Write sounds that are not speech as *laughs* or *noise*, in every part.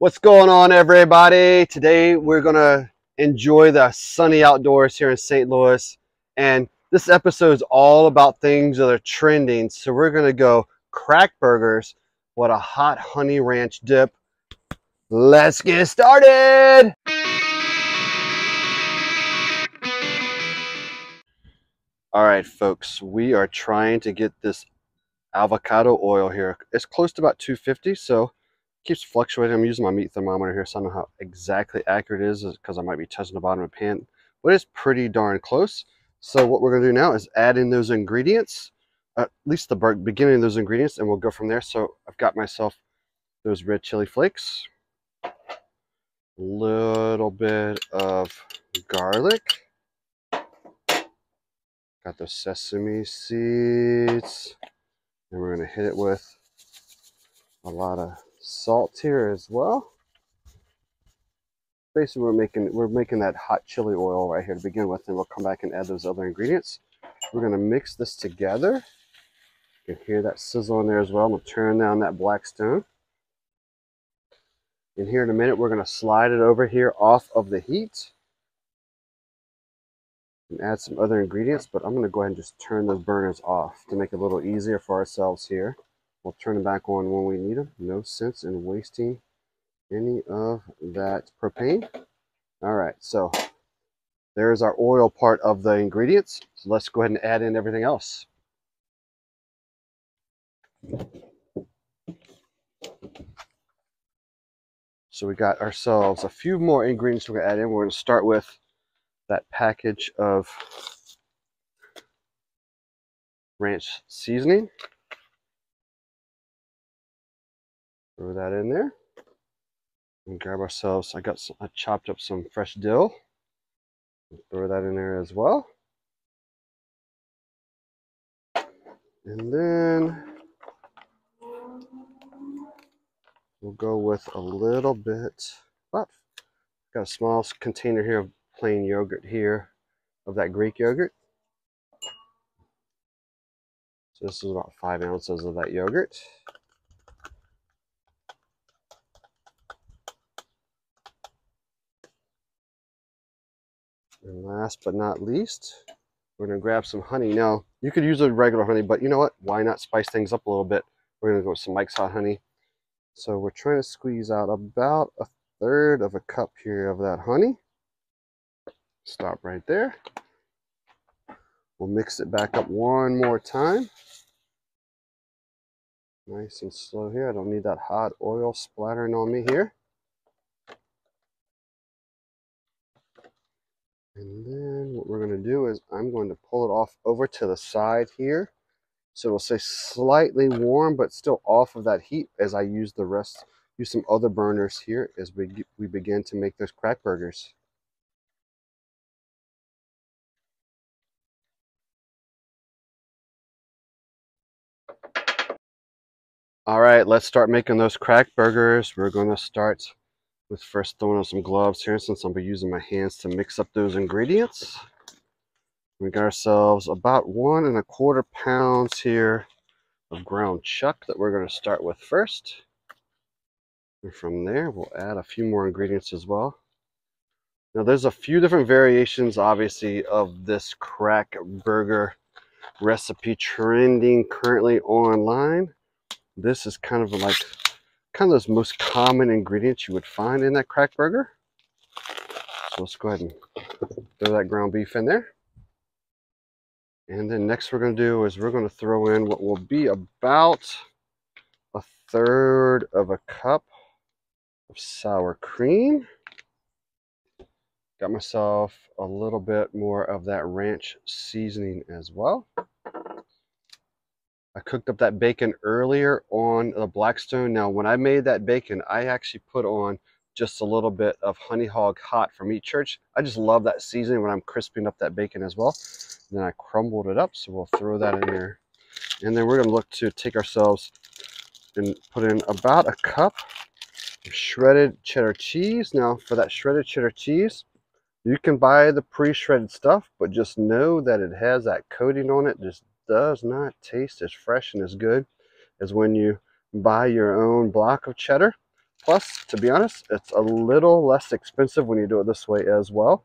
What's going on, everybody? Today we're gonna enjoy the sunny outdoors here in St. Louis, and this episode is all about things that are trending. So we're gonna go crack burgers with a hot honey ranch dip. Let's get started! All right, folks, we are trying to get this avocado oil here. It's close to about 250, so keeps fluctuating. I'm using my meat thermometer here, so I know how exactly accurate it is because I might be touching the bottom of the pan, but it's pretty darn close. So what we're going to do now is add in those ingredients, at least the beginning of those ingredients, and we'll go from there. So I've got myself those red chili flakes, a little bit of garlic, got those sesame seeds, and we're going to hit it with a lot of salt here as well. Basically, we're making we're making that hot chili oil right here to begin with, and we'll come back and add those other ingredients. We're gonna mix this together. You can hear that sizzle in there as well. I'm gonna turn down that Blackstone. And here in a minute, we're gonna slide it over here off of the heat and add some other ingredients, but I'm gonna go ahead and just turn those burners off to make it a little easier for ourselves here. We'll turn them back on when we need them. No sense in wasting any of that propane. All right, so there's our oil part of the ingredients. So let's go ahead and add in everything else. So we got ourselves a few more ingredients we're gonna add in. We're gonna start with that package of ranch seasoning. Throw that in there. And grab ourselves, I got some, I chopped up some fresh dill. Throw that in there as well. And then we'll go with a little bit, but got a small container here of plain yogurt here, of that Greek yogurt. So this is about five ounces of that yogurt. And last but not least, we're to grab some honey. Now, you could use a regular honey, but you know what? Why not spice things up a little bit? We're to go with some Mike's Hot Honey. So we're trying to squeeze out about a third of a cup here of that honey. Stop right there. We'll mix it back up one more time. Nice and slow here. I don't need that hot oil splattering on me here. And then what we're going to do is I'm going to pull it off over to the side here. So it'll say slightly warm, but still off of that heat as I use the rest, use some other burners here as we, we begin to make those crack burgers. All right, let's start making those crack burgers. We're going to start with first throwing on some gloves here since I'll be using my hands to mix up those ingredients. We got ourselves about one and a quarter pounds here of ground chuck that we're going to start with first. And from there, we'll add a few more ingredients as well. Now, there's a few different variations, obviously, of this crack burger recipe trending currently online. This is kind of like kind of those most common ingredients you would find in that crack burger. So let's go ahead and throw that ground beef in there. And then next we're going to do is we're going to throw in what will be about a third of a cup of sour cream. Got myself a little bit more of that ranch seasoning as well. I cooked up that bacon earlier on the Blackstone. Now, when I made that bacon, I actually put on just a little bit of Honey Hog Hot from Meat Church. I just love that seasoning when I'm crisping up that bacon as well. And then I crumbled it up, so we'll throw that in there. And then we're gonna look to take ourselves and put in about a cup of shredded cheddar cheese. Now, for that shredded cheddar cheese, you can buy the pre-shredded stuff, but just know that it has that coating on it. Just does not taste as fresh and as good as when you buy your own block of cheddar. Plus, to be honest, it's a little less expensive when you do it this way as well.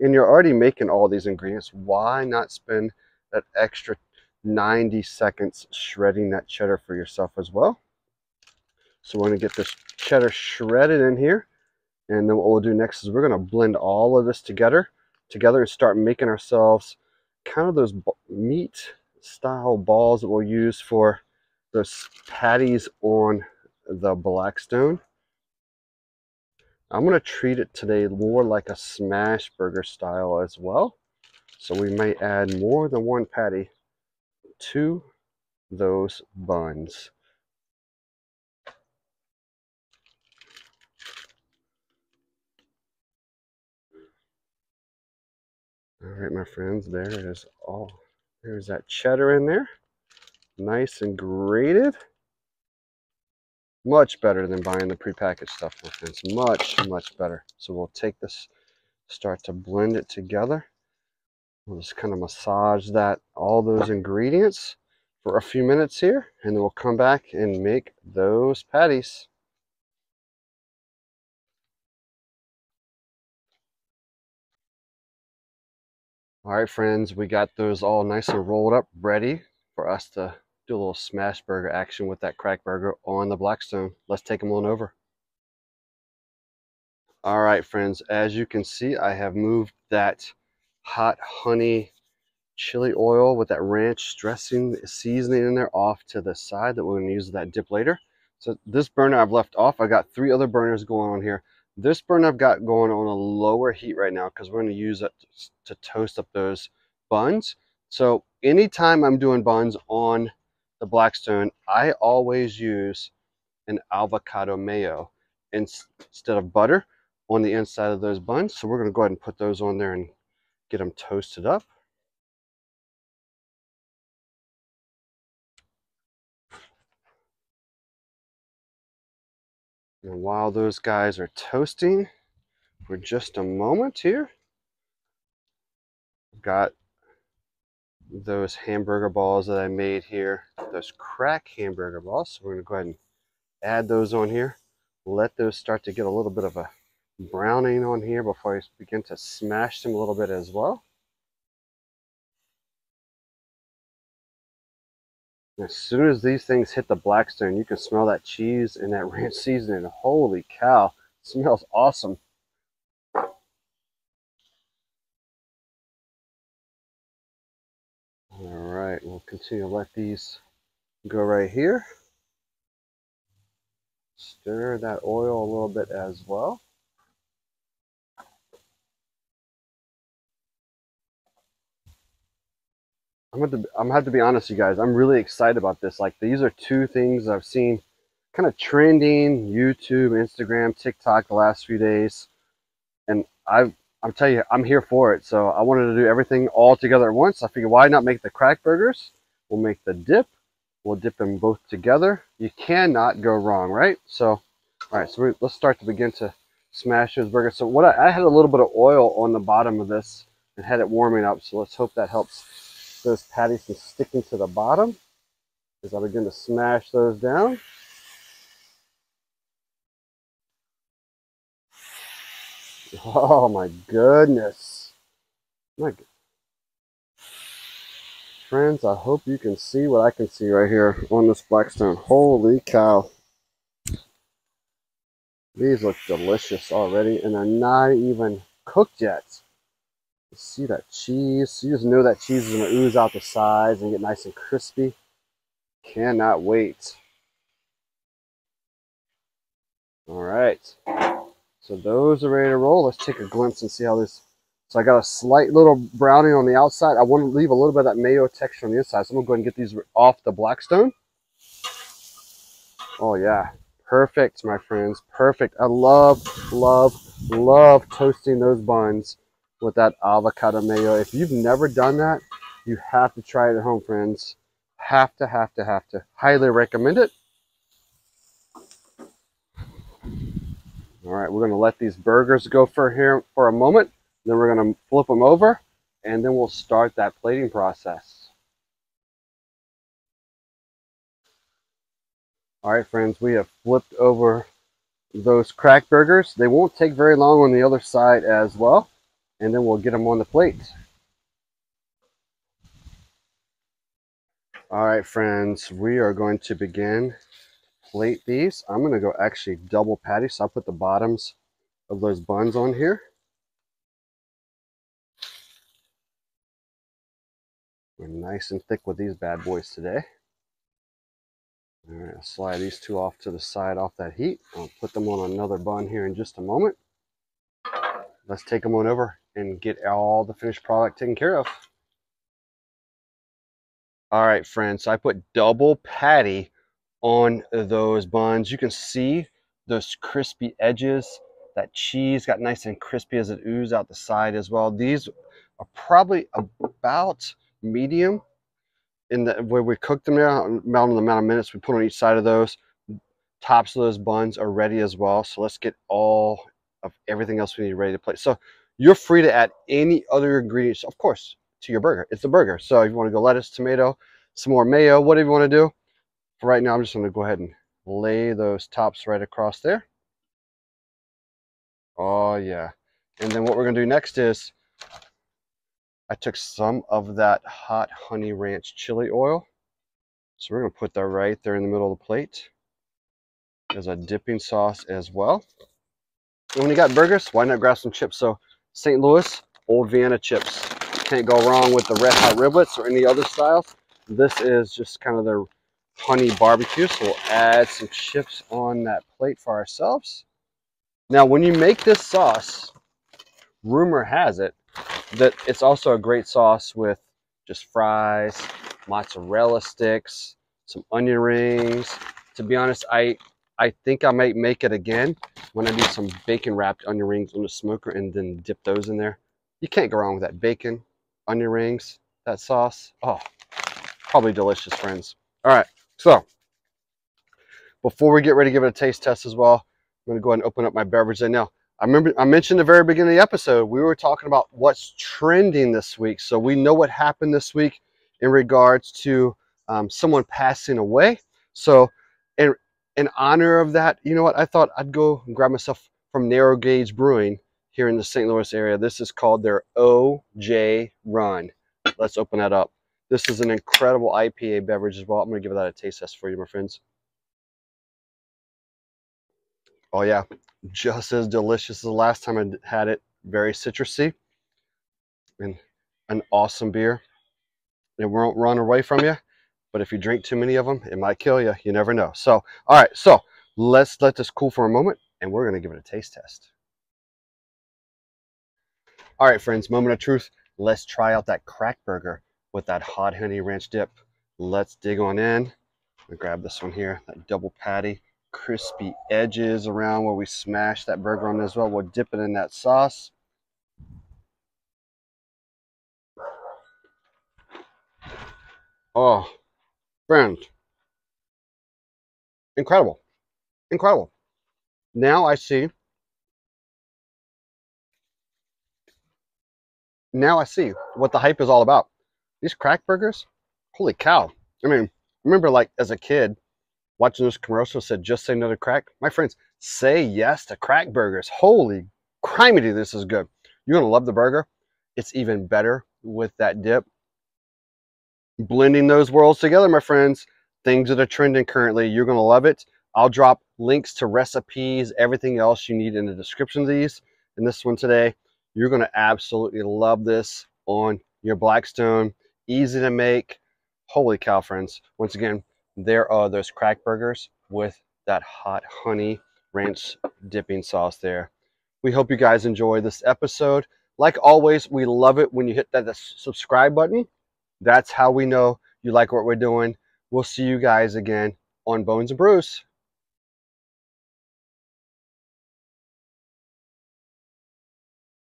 And you're already making all these ingredients. Why not spend that extra 90 seconds shredding that cheddar for yourself as well? So we're going to get this cheddar shredded in here. And then what we'll do next is we're going to blend all of this together, together and start making ourselves kind of those meat style balls that we'll use for those patties on the Blackstone. I'm going to treat it today more like a smash burger style as well. So we may add more than one patty to those buns. All right, my friends, there is all, there's that cheddar in there. Nice and grated. Much better than buying the prepackaged stuff, friends. Much, much better. So we'll take this, start to blend it together. We'll just kind of massage that, all those ingredients for a few minutes here, and then we'll come back and make those patties. All right, friends, we got those all nice and rolled up, ready for us to do a little smash burger action with that crack burger on the Blackstone. Let's take them on over. All right, friends, as you can see, I have moved that hot honey chili oil with that ranch dressing seasoning in there off to the side that we're going to use that dip later. So this burner I've left off. I got three other burners going on here. This burn I've got going on a lower heat right now because we're going to use it to toast up those buns. So anytime I'm doing buns on the Blackstone, I always use an avocado mayo instead of butter on the inside of those buns. So we're going to go ahead and put those on there and get them toasted up. And while those guys are toasting for just a moment here, I've got those hamburger balls that I made here, those crack hamburger balls. So we're to go ahead and add those on here. Let those start to get a little bit of a browning on here before I begin to smash them a little bit as well. As soon as these things hit the Blackstone, you can smell that cheese and that *laughs* ranch seasoning. Holy cow, smells awesome. All right, we'll continue to let these go right here. Stir that oil a little bit as well. I'm going to I'm have to be honest, you guys. I'm really excited about this. Like these are two things I've seen kind of trending YouTube, Instagram, TikTok the last few days, and I've I'm telling you, I'm here for it. So I wanted to do everything all together at once. I figured why not make the crack burgers? We'll make the dip. We'll dip them both together. You cannot go wrong, right? So, all right, so we, let's start to begin to smash those burgers. So what I, I had a little bit of oil on the bottom of this and had it warming up. So let's hope that helps those patties from sticking to the bottom as I begin to smash those down. Oh my goodness. My Friends, I hope you can see what I can see right here on this Blackstone. Holy cow. These look delicious already, and they're not even cooked yet. See that cheese? You just know that cheese is going to ooze out the sides and get nice and crispy. Cannot wait. All right. So those are ready to roll. Let's take a glimpse and see how this. So I got a slight little browning on the outside. I want to leave a little bit of that mayo texture on the inside. So I'm going to go ahead and get these off the Blackstone. Oh yeah, perfect, my friends. Perfect. I love, love, love toasting those buns with that avocado mayo. If you've never done that, you have to try it at home, friends. Have to, have to, have to. Highly recommend it. All right, we're gonna let these burgers go for here for a moment. Then we're gonna flip them over and then we'll start that plating process. All right, friends, we have flipped over those crack burgers. They won't take very long on the other side as well. And then we'll get them on the plate. All right, friends, we are going to begin plate these. I'm going to go actually double patty, so I'll put the bottoms of those buns on here. We're nice and thick with these bad boys today. All right, I'll slide these two off to the side off that heat. I'll put them on another bun here in just a moment. Let's take them on over and get all the finished product taken care of. All right, friends, so I put double patty on those buns. You can see those crispy edges. That cheese got nice and crispy as it oozes out the side as well. These are probably about medium in the where we cooked them now, about the amount of minutes we put on each side of those. Tops of those buns are ready as well. So let's get all of everything else we need ready to plate. So you're free to add any other ingredients, of course, to your burger. It's a burger. So if you want to go lettuce, tomato, some more mayo, whatever you want to do. For right now, I'm just going to go ahead and lay those tops right across there. Oh, yeah. And then what we're going to do next is I took some of that hot honey ranch chili oil. So we're going to put that right there in the middle of the plate as a dipping sauce as well. And when you got burgers, why not grab some chips? So St. Louis, Old Vienna chips. Can't go wrong with the red hot riblets or any other styles. This is just kind of their honey barbecue. So we'll add some chips on that plate for ourselves. Now, when you make this sauce, rumor has it that it's also a great sauce with just fries, mozzarella sticks, some onion rings. To be honest, I I think I might make it again when I do some bacon wrapped onion rings on the smoker and then dip those in there. You can't go wrong with that bacon, onion rings, that sauce. Oh, probably delicious, friends. All right, so before we get ready to give it a taste test as well, I'm going to go ahead and open up my beverage right now. I remember I mentioned the very beginning of the episode, we were talking about what's trending this week. So we know what happened this week in regards to um, someone passing away. So in, honor of that, you know what? I thought I'd go grab myself from Narrow Gauge Brewing here in the St. Louis area. This is called their OJ Run. Let's open that up. This is an incredible IPA beverage as well. I'm going to give that a taste test for you, my friends. Oh yeah, just as delicious as the last time I had it. Very citrusy and an awesome beer. It won't run away from you, but if you drink too many of them, it might kill you. You never know. So, all right, so let's let this cool for a moment and we're going to give it a taste test. All right, friends, moment of truth. Let's try out that crack burger with that hot honey ranch dip. Let's dig on in. i grab this one here, that double patty crispy edges around where we smash that burger on as well. We'll dip it in that sauce. Oh, friends. Incredible. Incredible. Now I see. Now I see what the hype is all about. These crack burgers, holy cow. I mean, remember like as a kid, watching this commercial said, just say no to crack. My friends, say yes to crack burgers. Holy criminy, this is good. You're to love the burger. It's even better with that dip. Blending those worlds together, my friends. Things that are trending currently. You're going to love it. I'll drop links to recipes, everything else you need in the description of these. And this one today, you're going to absolutely love this on your Blackstone. Easy to make. Holy cow, friends. Once again, there are those crack burgers with that hot honey ranch dipping sauce there. We hope you guys enjoy this episode. Like always, we love it when you hit that subscribe button. That's how we know you like what we're doing. We'll see you guys again on Bones and Brews.